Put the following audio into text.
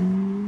Mm.